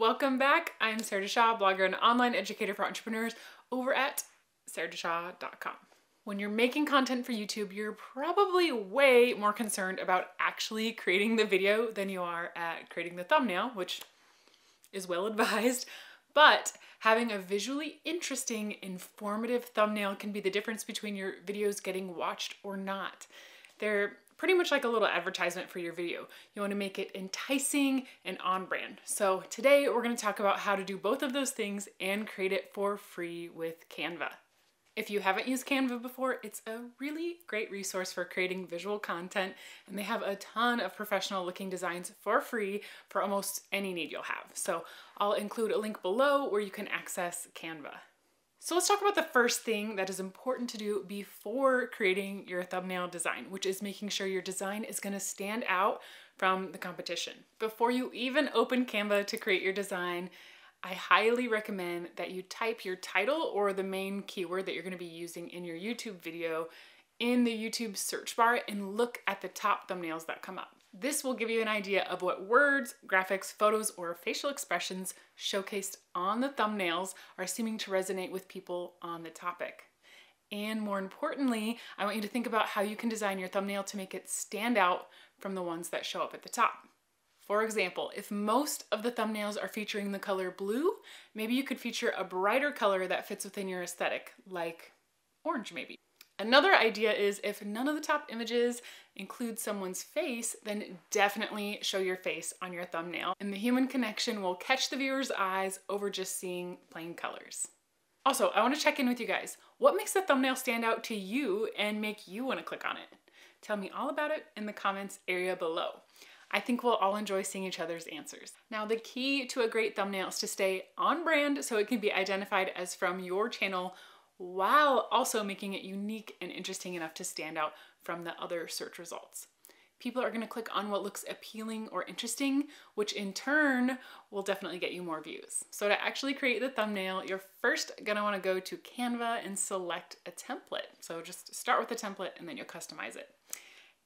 welcome back. I'm Sarah DeShaw, blogger and online educator for entrepreneurs over at sarahDeshaw.com. When you're making content for YouTube, you're probably way more concerned about actually creating the video than you are at creating the thumbnail, which is well advised. But having a visually interesting, informative thumbnail can be the difference between your videos getting watched or not. They're pretty much like a little advertisement for your video. You wanna make it enticing and on brand. So today we're gonna talk about how to do both of those things and create it for free with Canva. If you haven't used Canva before, it's a really great resource for creating visual content, and they have a ton of professional looking designs for free for almost any need you'll have. So I'll include a link below where you can access Canva. So let's talk about the first thing that is important to do before creating your thumbnail design, which is making sure your design is gonna stand out from the competition. Before you even open Canva to create your design, I highly recommend that you type your title or the main keyword that you're gonna be using in your YouTube video in the YouTube search bar and look at the top thumbnails that come up. This will give you an idea of what words, graphics, photos, or facial expressions showcased on the thumbnails are seeming to resonate with people on the topic. And more importantly, I want you to think about how you can design your thumbnail to make it stand out from the ones that show up at the top. For example, if most of the thumbnails are featuring the color blue, maybe you could feature a brighter color that fits within your aesthetic, like orange maybe. Another idea is if none of the top images include someone's face, then definitely show your face on your thumbnail and the human connection will catch the viewer's eyes over just seeing plain colors. Also, I wanna check in with you guys. What makes the thumbnail stand out to you and make you wanna click on it? Tell me all about it in the comments area below. I think we'll all enjoy seeing each other's answers. Now, the key to a great thumbnail is to stay on brand so it can be identified as from your channel while also making it unique and interesting enough to stand out from the other search results. People are gonna click on what looks appealing or interesting, which in turn will definitely get you more views. So to actually create the thumbnail, you're first gonna wanna go to Canva and select a template. So just start with the template and then you'll customize it.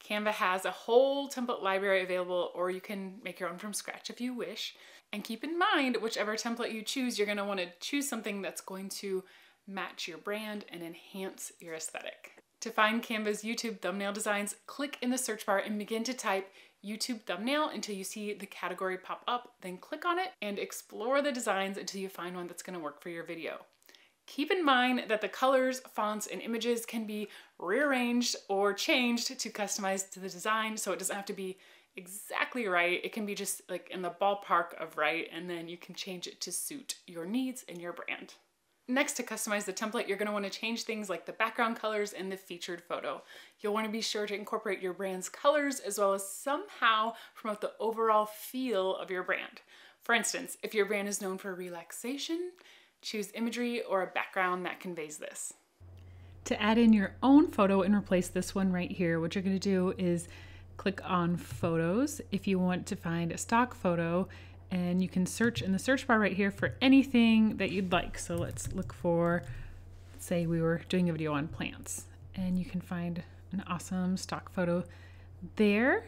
Canva has a whole template library available or you can make your own from scratch if you wish. And keep in mind, whichever template you choose, you're gonna wanna choose something that's going to match your brand and enhance your aesthetic. To find Canva's YouTube thumbnail designs, click in the search bar and begin to type YouTube thumbnail until you see the category pop up, then click on it and explore the designs until you find one that's gonna work for your video. Keep in mind that the colors, fonts, and images can be rearranged or changed to customize to the design so it doesn't have to be exactly right. It can be just like in the ballpark of right and then you can change it to suit your needs and your brand. Next, to customize the template, you're gonna wanna change things like the background colors and the featured photo. You'll wanna be sure to incorporate your brand's colors as well as somehow promote the overall feel of your brand. For instance, if your brand is known for relaxation, Choose imagery or a background that conveys this. To add in your own photo and replace this one right here, what you're gonna do is click on photos if you want to find a stock photo and you can search in the search bar right here for anything that you'd like. So let's look for, say we were doing a video on plants and you can find an awesome stock photo there.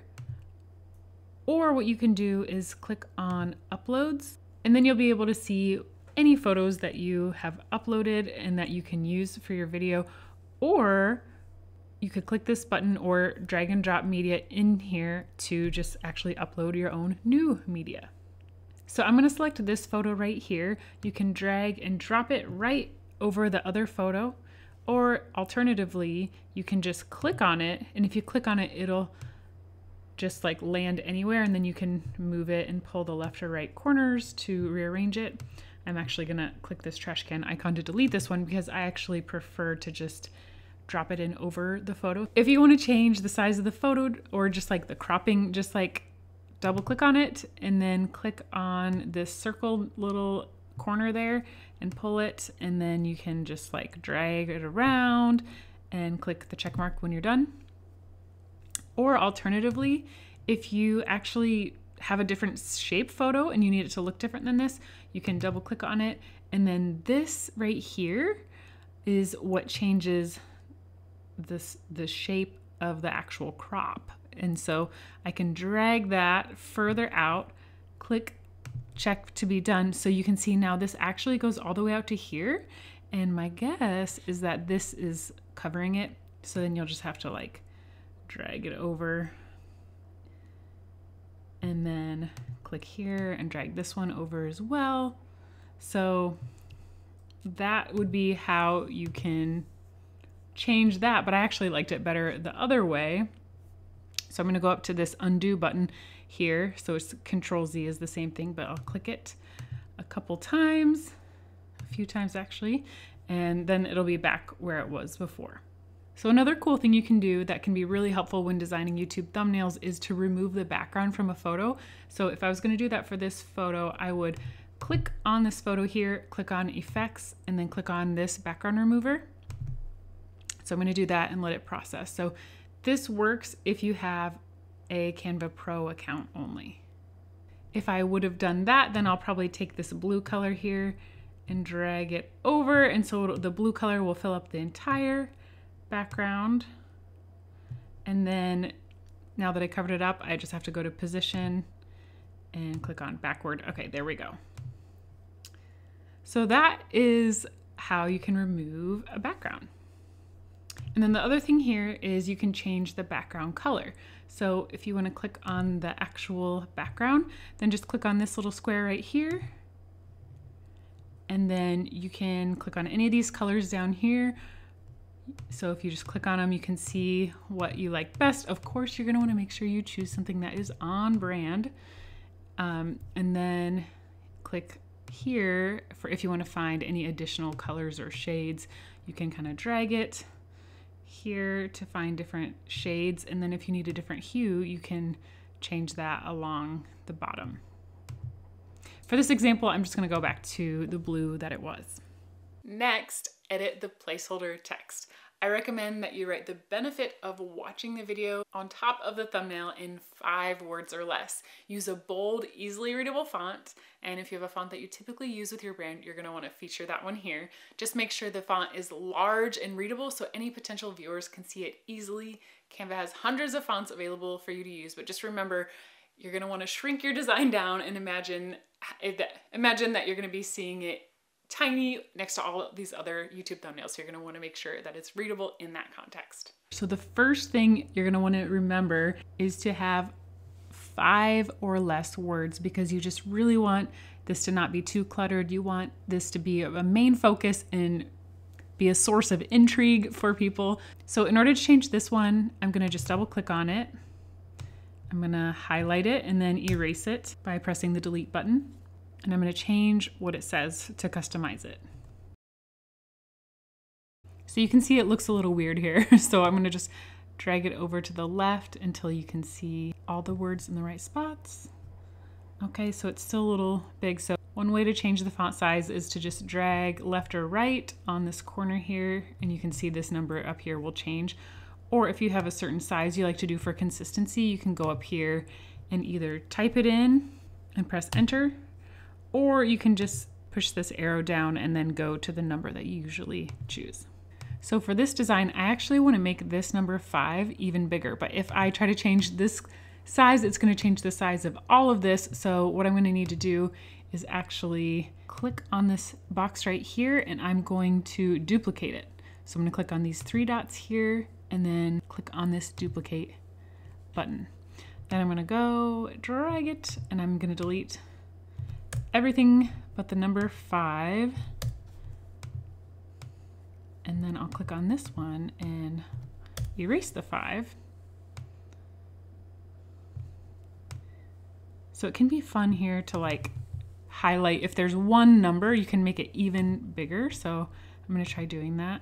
Or what you can do is click on uploads and then you'll be able to see any photos that you have uploaded and that you can use for your video, or you could click this button or drag and drop media in here to just actually upload your own new media. So I'm gonna select this photo right here. You can drag and drop it right over the other photo, or alternatively, you can just click on it, and if you click on it, it'll just like land anywhere, and then you can move it and pull the left or right corners to rearrange it. I'm actually gonna click this trash can icon to delete this one because I actually prefer to just drop it in over the photo. If you wanna change the size of the photo or just like the cropping, just like double click on it and then click on this circled little corner there and pull it and then you can just like drag it around and click the check mark when you're done. Or alternatively, if you actually have a different shape photo and you need it to look different than this, you can double click on it. And then this right here is what changes this the shape of the actual crop. And so I can drag that further out, click check to be done. So you can see now this actually goes all the way out to here. And my guess is that this is covering it. So then you'll just have to like drag it over and then click here and drag this one over as well. So that would be how you can change that, but I actually liked it better the other way. So I'm gonna go up to this undo button here. So it's Control Z is the same thing, but I'll click it a couple times, a few times actually, and then it'll be back where it was before. So another cool thing you can do that can be really helpful when designing YouTube thumbnails is to remove the background from a photo. So if I was gonna do that for this photo, I would click on this photo here, click on effects, and then click on this background remover. So I'm gonna do that and let it process. So this works if you have a Canva Pro account only. If I would have done that, then I'll probably take this blue color here and drag it over. And so the blue color will fill up the entire background. And then now that I covered it up, I just have to go to position and click on backward. Okay, there we go. So that is how you can remove a background. And then the other thing here is you can change the background color. So if you want to click on the actual background, then just click on this little square right here. And then you can click on any of these colors down here. So if you just click on them, you can see what you like best. Of course, you're going to want to make sure you choose something that is on brand. Um, and then click here for if you want to find any additional colors or shades, you can kind of drag it here to find different shades. And then if you need a different hue, you can change that along the bottom. For this example, I'm just gonna go back to the blue that it was. Next, edit the placeholder text. I recommend that you write the benefit of watching the video on top of the thumbnail in five words or less. Use a bold, easily readable font, and if you have a font that you typically use with your brand, you're gonna wanna feature that one here. Just make sure the font is large and readable so any potential viewers can see it easily. Canva has hundreds of fonts available for you to use, but just remember, you're gonna wanna shrink your design down and imagine, imagine that you're gonna be seeing it tiny next to all these other YouTube thumbnails. So you're gonna wanna make sure that it's readable in that context. So the first thing you're gonna wanna remember is to have five or less words because you just really want this to not be too cluttered. You want this to be a main focus and be a source of intrigue for people. So in order to change this one, I'm gonna just double click on it. I'm gonna highlight it and then erase it by pressing the delete button and I'm going to change what it says to customize it. So you can see it looks a little weird here. so I'm going to just drag it over to the left until you can see all the words in the right spots. Okay, so it's still a little big. So one way to change the font size is to just drag left or right on this corner here, and you can see this number up here will change. Or if you have a certain size you like to do for consistency, you can go up here and either type it in and press enter, or you can just push this arrow down and then go to the number that you usually choose. So for this design, I actually want to make this number five even bigger, but if I try to change this size, it's going to change the size of all of this. So what I'm going to need to do is actually click on this box right here and I'm going to duplicate it. So I'm going to click on these three dots here and then click on this duplicate button. Then I'm going to go drag it and I'm going to delete everything but the number five. And then I'll click on this one and erase the five. So it can be fun here to like highlight. If there's one number, you can make it even bigger. So I'm gonna try doing that.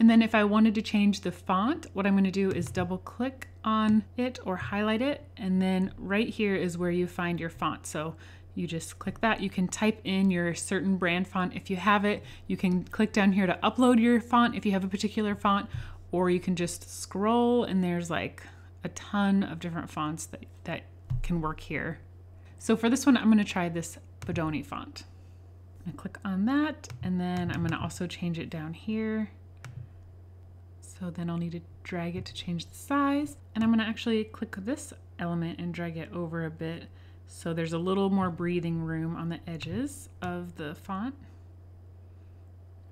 And then if I wanted to change the font, what I'm gonna do is double click on it or highlight it. And then right here is where you find your font. So you just click that. You can type in your certain brand font if you have it. You can click down here to upload your font if you have a particular font, or you can just scroll and there's like a ton of different fonts that, that can work here. So for this one, I'm gonna try this Bodoni font. I'm click on that, and then I'm gonna also change it down here. So then I'll need to drag it to change the size. And I'm gonna actually click this element and drag it over a bit So there's a little more breathing room on the edges of the font.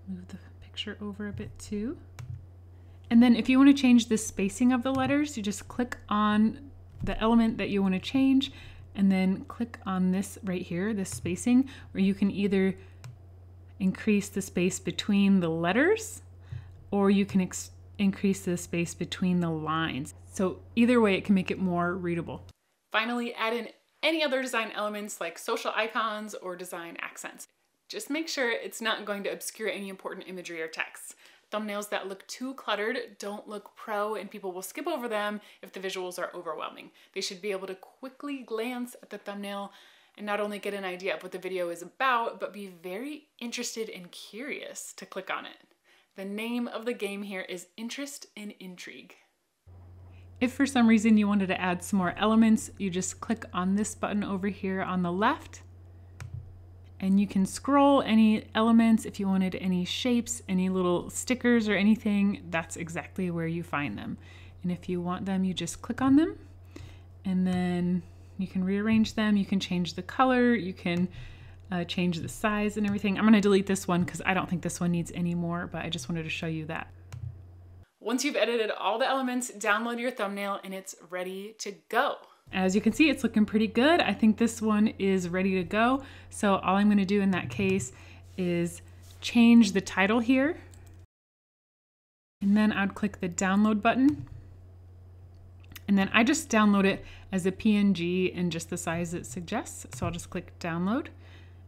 Move the picture over a bit too. And then if you want to change the spacing of the letters, you just click on the element that you want to change and then click on this right here, this spacing, where you can either increase the space between the letters or you can increase the space between the lines. So either way, it can make it more readable. Finally, add in any other design elements like social icons or design accents. Just make sure it's not going to obscure any important imagery or text. Thumbnails that look too cluttered don't look pro and people will skip over them if the visuals are overwhelming. They should be able to quickly glance at the thumbnail and not only get an idea of what the video is about, but be very interested and curious to click on it. The name of the game here is Interest and Intrigue. If for some reason you wanted to add some more elements, you just click on this button over here on the left and you can scroll any elements if you wanted any shapes, any little stickers or anything, that's exactly where you find them. And if you want them, you just click on them and then you can rearrange them. You can change the color, you can uh, change the size and everything. I'm gonna delete this one because I don't think this one needs any more, but I just wanted to show you that. Once you've edited all the elements, download your thumbnail and it's ready to go. As you can see, it's looking pretty good. I think this one is ready to go. So all I'm gonna do in that case is change the title here. And then I'd click the download button. And then I just download it as a PNG in just the size it suggests. So I'll just click download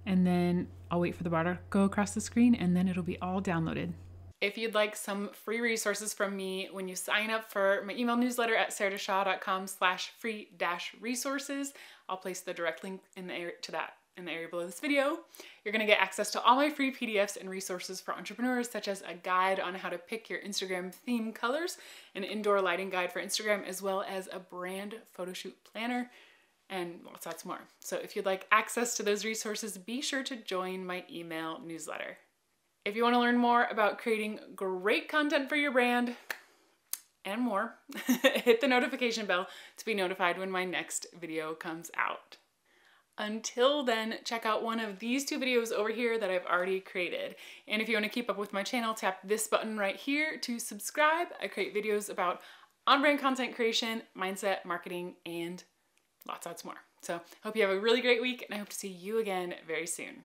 and then I'll wait for the bar to go across the screen and then it'll be all downloaded. If you'd like some free resources from me when you sign up for my email newsletter at sarahdeshaw.com slash free dash resources, I'll place the direct link in the area to that in the area below this video. You're gonna get access to all my free PDFs and resources for entrepreneurs, such as a guide on how to pick your Instagram theme colors, an indoor lighting guide for Instagram, as well as a brand photo shoot planner, and lots, lots more. So if you'd like access to those resources, be sure to join my email newsletter. If you want to learn more about creating great content for your brand and more, hit the notification bell to be notified when my next video comes out. Until then, check out one of these two videos over here that I've already created. And if you want to keep up with my channel, tap this button right here to subscribe. I create videos about on-brand content creation, mindset, marketing, and lots, lots more. So hope you have a really great week and I hope to see you again very soon.